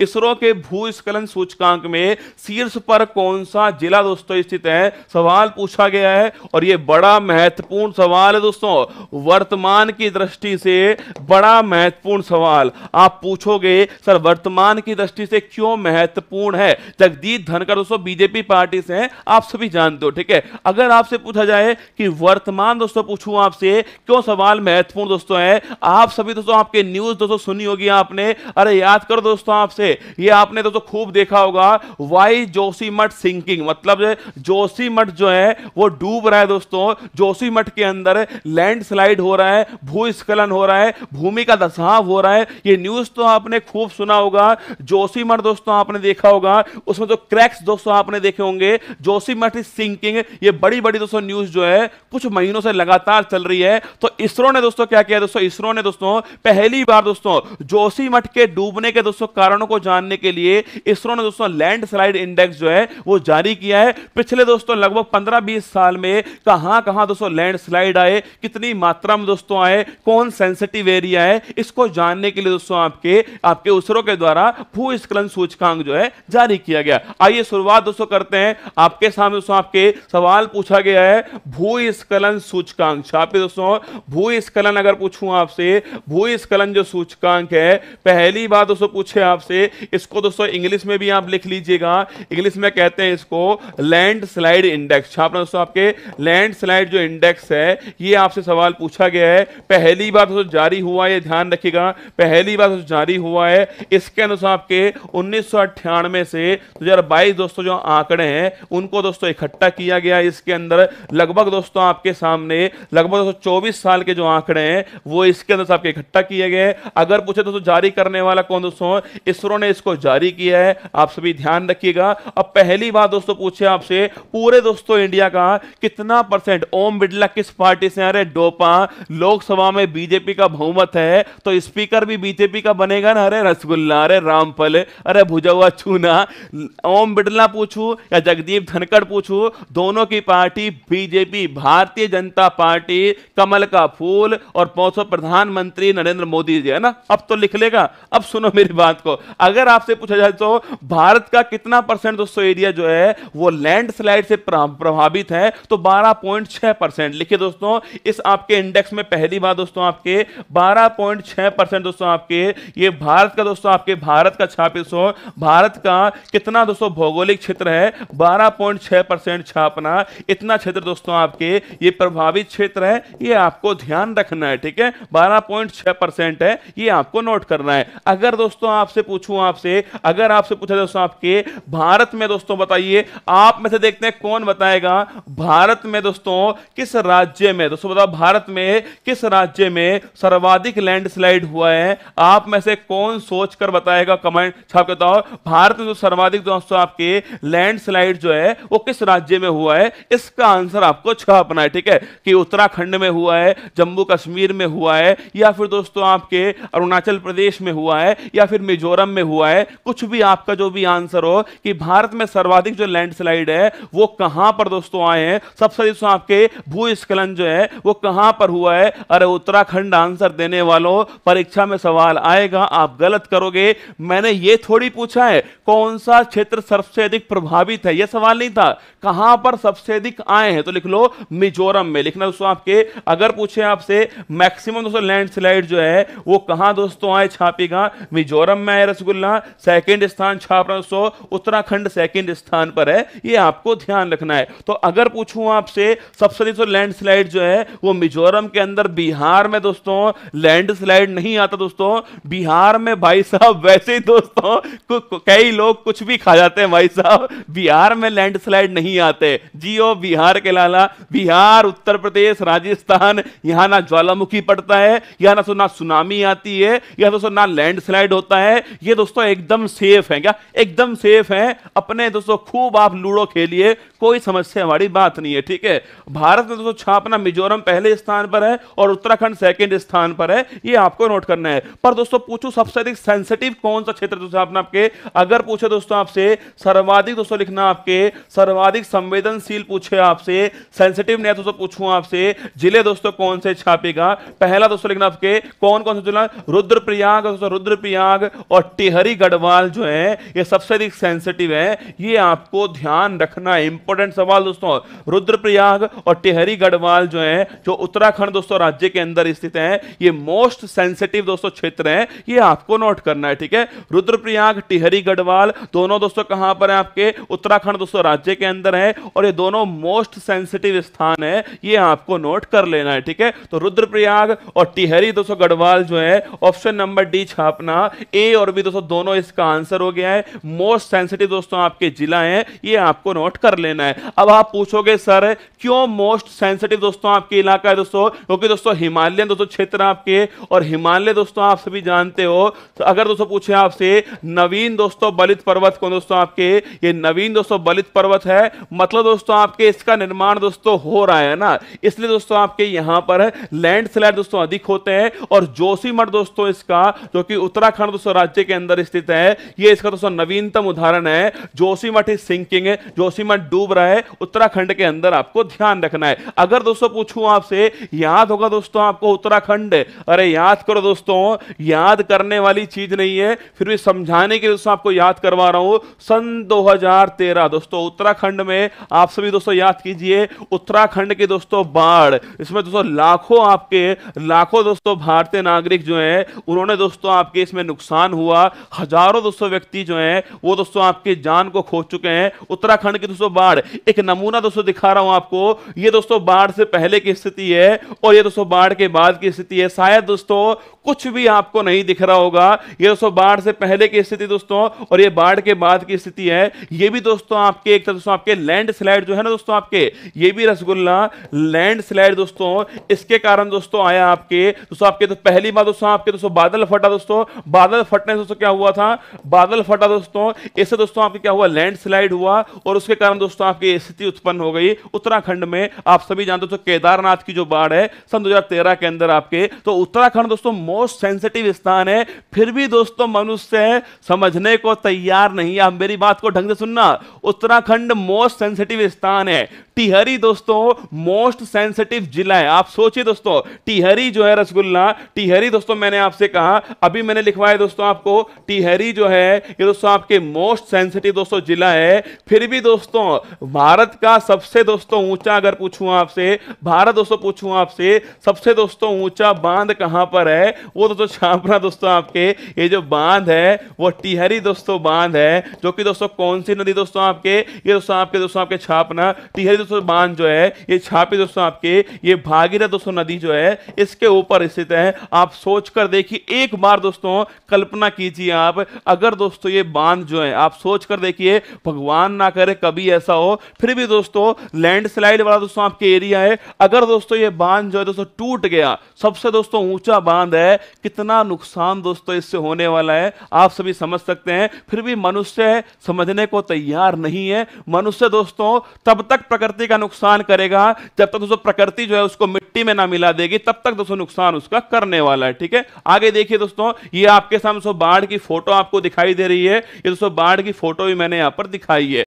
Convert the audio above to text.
इसरो के भूस्खलन सूचकांक में शीर्ष पर कौन सा जिला दोस्तों स्थित है? सवाल पूछा गया है और यह बड़ा महत्वपूर्ण सवाल है दोस्तों। वर्तमान की दृष्टि से बड़ा महत्वपूर्ण सवाल। आप पूछोगे, सर, वर्तमान की दृष्टि से क्यों महत्वपूर्ण है? जगदीप धनकर दोस्तों, बीजेपी पार्टी से हैं। आप सभी जानते हो, ठीक है? अगर आपसे पूछा जाए कि वर्तमान, दोस्तों, पूछूँ आपसे, क्यों सवाल महत्वपूर्ण, दोस्तों, है? आप सभी, दोस्तों, आपके न्यूज़, दोस्तों, सुनी होगी आपने। अरे, याद करो, दोस्तों, आपसे ये आपने दोस्तों खूब देखा होगा वाई जोशी मठ सिंकिंग मतलब जोशी मठ जो है, वो डूब रहा है दोस्तों। जोशी मठ के अंदर लैंडस्लाइड हो रहा है, भूस्खलन हो रहा है, भूमि का दसाव हो रहा है। ये न्यूज़ तो आपने खूब सुना होगा, जोशी मठ दोस्तों आपने देखा होगा। उसमें जो क्रैक्स दोस्तों आपने देखे होंगे, जोशी मठ सिंकिंग ये बड़ी बड़ी दोस्तों न्यूज़ जो है, कुछ महीनों से लगातार चल रही है। तो इसरो ने दोस्तों क्या किया दोस्तों? इसरो ने दोस्तों, पहली बार दोस्तों, जोशी मठ के डूबने के दोस्तों कारणों को जानने के लिए इसरो ने दोस्तों लैंड स्लाइड इंडेक्स जो है वो जारी किया है। पिछले दोस्तों लगभग पंद्रह बीस साल में कहाँ कहाँ दोस्तों लैंड स्लाइड आए, कितनी मात्रा में दोस्तों आए, कौन सेंसिटिव एरिया है, इसको जानने के लिए दोस्तों आपके आपके इसरो के द्वारा भूस्खलन सूचकांक जो है जारी किया गया। आइए शुरुआत दोस्तों करते हैं। आपके सामने दोस्तों आपके सवाल पूछा गया है, भूस्खलन सूचकांक। छापे दोस्तों, भूस्खलन अगर पूछूँ आपसे, भूस्खलन जो सूचकांक है, पहली बात दोस्तों पूछे आपसे इसको दोस्तों इंग्लिश में भी आप लिख लीजिएगा। इंग्लिश में कहते हैं इसको लैंड स्लाइड इंडेक्स छापना दोस्तों आपके लैंड जो इंडेक्स है, ये आपसे सवाल पूछा गया है। पहली बार दोस्तों जारी हुआ है ध्यान रखिएगा। पहली बार दोस्तों जारी हुआ है। इसके अनुसार आपके उन्नीस से दो दोस्तों जो आंकड़े हैं, उनको दोस्तों इकट्ठा किया गया इसके अंदर। लगभग दोस्तों आपके सामने, लगभग दोस्तों चौबीस साल के जो आंकड़े हैं, वो इसके अंदर आपके इकट्ठा किए गए अगर पूछे दोस्तों जारी करने वाला कौन दोस्तों? इसरो ने इसको जारी किया है। आप सभी ध्यान रखिएगा। अब पहली बात दोस्तों पूछे आपसे, पूरे दोस्तों इंडिया का कितना परसेंट ओम बिड़ला किस पार्टी से अरे डोपा, लोकसभा में बीजेपी का बहुमत है तो स्पीकर भी बीजेपी का बनेगा ना? अरे रसगुल्ला, अरे रामफल, अरे भुजा हुआ चूना। ओम बिड़ला पूछू या जगदीप धनखड़ पूछू, दोनों की party BJP, Bharatiya Janata party, कमल का फूल और पहुंचो प्रधानमंत्री नरेंद्र मोदी जी, है ना? अब तो लिख लेगा। अब सुनो मेरी बात को। अगर आपसे पूछा जाए तो भारत का कितना परसेंट दोस्तों एरिया जो है, वो लैंडस्लाइड से प्रभावित है तो 12.6 परसेंट। लिखिए दोस्तों, इस आपके इंडेक्स में पहली बार दोस्तों आपके 12.6 परसेंट दोस्तों आपके, ये भारत का दोस्तों आपके भारत का छापे भारत का कितना दोस्तों भौगोलिक क्षेत्र है 12.6 परसेंट छापना, इतना क्षेत्र दोस्तों आपके, ये प्रभावित क्षेत्र है, ये आपको ध्यान रखना है, ठीक है? 12.6 परसेंट है, ये आपको नोट करना है। अगर दोस्तों आपसे पूछूँ आपसे। अगर आपसे पूछा दोस्तों आपके, भारत में दोस्तों बताइए, आप में से देखते हैं कौन बताएगा, भारत में दोस्तों किस राज्य में, दोस्तों बताओ भारत में किस राज्य में सर्वाधिक लैंडस्लाइड हुआ है, आप में से कौन सोचकर बताएगा कमेंट छाप के बताओ। भारत में जो सर्वाधिक दोस्तों आपके लैंडस्लाइड जो है, वो किस राज्य में हुआ है, इसका आंसर आपको छापना है, ठीक है? कि उत्तराखंड में हुआ है, जम्मू कश्मीर में हुआ है, या फिर दोस्तों आपके अरुणाचल प्रदेश में हुआ है, या फिर मिजोरम में हुआ है, कुछ भी आपका जो भी आंसर हो कि भारत में सर्वाधिक जो लैंडस्लाइड है, वो कहाँ पर दोस्तों आए हैं? सबसे दोस्तों आपके भूस्खलन जो है, वो कहाँ पर हुआ है? अरे उत्तराखंड आंसर देने वालों, परीक्षा में सवाल आएगा, आप गलत करोगे। मैंने ये थोड़ी पूछा है, कौन सा क्षेत्र सबसे अधिक प्रभावित है? यह सवाल नहीं था, कहाँ पर सबसे अधिक आए हैं? तो लिख लो, मिजोरम में। लिखना दोस्तों आपके, अगर पूछे आपसे, मैक्सिमम दोस्तों लैंडस्लाइड जो है, वो कहाँ दोस्तों आए छापेगा मिजोरम में आए रसगुल्ला। सेकंड स्थान छाप रहा दोस्तों उत्तराखंड सेकंड स्थान पर है, ये आपको ध्यान रखना है। तो अगर पूछूँ आपसे, सबसे अधिक लैंडस्लाइड जो है, वो मिजोरम के अंदर बिहार में दोस्तों लैंडस्लाइड नहीं आता दोस्तों, बिहार में भाई साहब वैसे ही दोस्तों कई लोग कुछ भी खा जाते हैं भाई साहब, बिहार में लैंडस्लाइड नहीं आते। जियो बिहार के लाला, बिहार, उत्तर प्रदेश, राजस्थान, यहाँ ना ज्वालामुखी पड़ता है, यहाँ ना तो ना सुनामी आती है या दोस्तों ना लैंडस्लाइड होता है, ये दोस्तों, एकदम सेफ़ है क्या? एकदम सेफ़ है। अपने दोस्तों, खूब आप लूडो खेलिए, कोई समस्या हमारी बात नहीं है, ठीक है? भारत में दोस्तों, छापना मिजोरम पहले स्थान पर है और उत्तराखंड सेकंड स्थान पर है। ये आपको नोट करना है। पर दोस्तों, पूछो सबसे अधिक सेंसिटिव कौन सा क्षेत्र दोस्तों आपने आपके? अगर पूछे दोस्तों आपसे, सर्वाधिक दोस्तों लिखना आपके, सर्वाधिक संवेदनशील पूछे आपसे सेंसिटिव नहीं दोस्तों, पूछूँ आपसे, ज़िले दोस्तों कौन से छापेगा? पहला दोस्तों लिखना आपके कौन कौन से जिला? रुद्रप्रयाग, दोस्तों रुद्रप्रयाग और टिहरी गढ़वाल जो है, ये सबसे अधिक सेंसिटिव है। ये आपको ध्यान रखना है। इंपॉर्टेंट सवाल दोस्तों, रुद्रप्रयाग और टिहरी गढ़वाल जो है, जो उत्तराखंड दोस्तों राज्य के अंदर स्थित है, ये मोस्ट सेंसिटिव दोस्तों क्षेत्र है। ये आपको नोट करना है, ठीक है? रुद्रप्रयाग, टिहरी गढ़वाल, दोनों दोस्तों कहाँ पर है आपके? उत्तराखंड दोस्तों राज्य के अंदर है और ये दोनों मोस्ट सेंसिटिव स्थान है। ये आपको नोट कर लेना है, ठीक है? तो रुद्रप्रयाग और टिहरी दोस्तों गढ़वाल जो है ऑप्शन नंबर डी छापना ए और बी दोस्तों, दोनों इसका आंसर हो गया है। मोस्ट सेंसिटिव दोस्तों, आपके जिला है, ये आपको नोट कर लेना है। अब आप पूछोगे, सर, क्यों मोस्ट सेंसिटिव दोस्तों आपके इलाका है? दोस्तों, क्योंकि दोस्तों, हिमालयन दोस्तों, क्षेत्र आपके और हिमालय दोस्तों, आप सभी जानते हो। तो अगर दोस्तों पूछे आपसे, नवीन दोस्तों, बलित पर्वत कौन दोस्तों, आपके, ये नवीन दोस्तों, बलित पर्वत है। मतलब दोस्तों, आपके इसका निर्माण दोस्तों हो रहा है ना? इसलिए दोस्तों, आपके यहाँ पर लैंडस्लाइड दोस्तों अधिक होते हैं और जोशीमठ दोस्तों इसका, जो कि उत्तराखंड दोस्तों, राज्य के अंदर स्थित है। ये इसका दोस्तों नवीनतम उदाहरण है। जोशीमठ इज़ सिंकिंग जोशीमठ डूब रहा है। उत्तराखंड के अंदर आपको ध्यान रखना है। अगर दोस्तों पूछूँ आपसे, याद होगा दोस्तों आपको उत्तराखंड? अरे याद करो दोस्तों, याद करने वाली चीज़ नहीं है। फिर भी समझाने के लिए दोस्तों आपको याद करवा रहा हूँ। सन 2013 दोस्तों, उत्तराखंड में आप सभी दोस्तों याद कीजिए, उत्तराखंड के दोस्तों बाढ़। इसमें दोस्तों लाखों आपके, लाखों दोस्तों भारतीय नागरिक जो है, उन्होंने दोस्तों आपके इसमें नुकसान हुआ। हज़ारों दोस्तों व्यक्ति जो है, वो दोस्तों आपके जान को खो चुके हैं। उत्तराखंड की दोस्तों बाढ़, एक नमूना दोस्तों दिखा रहा हूँ आपको। ये दोस्तों बाढ़ से पहले की स्थिति है और ये दोस्तों बाढ़ के बाद की स्थिति है। शायद दोस्तों कुछ भी आपको नहीं दिख रहा होगा। ये दोस्तों बाढ़ से पहले की स्थिति दोस्तों और ये बाढ़ के बाद की स्थिति है। ये भी दोस्तों आपके, एक दोस्तों आपके लैंड स्लाइड जो है ना दोस्तों आपके, ये भी रसगुल्ला लैंड स्लाइड दोस्तों, इसके कारण दोस्तों आया आपके। दोस्तों आपके तो पहली बार दोस्तों आपके दोस्तों बादल फटा दोस्तों। बादल फटने दोस्तों क्या हुआ था? बादल फटा दोस्तों। इससे दोस्तों आपके क्या हुआ? लैंड स्लाइड हुआ और उसके कारण दोस्तों आपकी स्थिति उत्पन्न हो गई। उत्तराखंड में आप सभी जानते हो केदारनाथ की जो बाढ़ है, सन दो के अंदर आपके तो उत्तराखंड दोस्तों मोस्ट सेंसिटिव स्थान है। फिर भी दोस्तों मनुष्य समझने को तैयार नहीं आप मेरी बात को ढंग से सुनना। उत्तराखंड मोस्ट सेंसिटिव स्थान है। टिहरी दोस्तों मोस्ट सेंसिटिव जिला है। आप सोचिए दोस्तों, टिहरी जो है रसगुल्ला, टिहरी दोस्तों मैंने आपसे कहा। अभी मैंने लिखवाया दोस्तों आपको टिहरी जो है, ये दोस्तों आपके मोस्ट सेंसिटिव दोस्तों जिला है। फिर भी दोस्तों, भारत का सबसे दोस्तों ऊँचा अगर पूछूँ आपसे, भारत दोस्तों पूछूँ आपसे, सबसे दोस्तों ऊँचा बाँध कहाँ पर है? वो दोस्तों छापरा दोस्तों आपके, ये जो बाँध है, वो टिहरी दोस्तों बाँध है, जो कि दोस्तों कौन सी नदी दोस्तों आपके? ये दोस्तों आपके दोस्तों आपके छापना, टिहरी दोस्तों बाँध जो है, ये छापी दोस्तों आपके, ये भागीरथ दोस्तों नदी जो है, इसके ऊपर स्थित है। आप सोच कर देखिए, एक बार दोस्तों कल्पना कीजिए। आप, अगर दोस्तों ये बाँध जो है, आप सोच कर देखिए, भगवान ना करे कभी ऐसा हो, फिर भी दोस्तों लैंडस्लाइड वाला दोस्तों आपके एरिया है, अगर दोस्तों ये बाँध जो है दोस्तों टूट गया, सबसे दोस्तों ऊँचा बाँध है, कितना नुकसान दोस्तों इससे होने वाला है, आप सभी समझ सकते हैं, फिर भी मनुष्य समझने को तैयार नहीं है, मनुष्य दोस्तों तब तक प्रकृति का नुकसान करेगा, जब तक दोस्तों प्रकृति जो है उसको मिट्टी में ना मिला देगी, तब तक दोस्तों नुकसान उसका करने वाला है, ठीक है? आगे देखिए दोस्तों, ये आपके सामने बाढ़ की फ़ोटो आपको दिखाई दे रही है। ये दोस्तों बाढ़ की फ़ोटो भी मैंने यहाँ पर दिखाई है।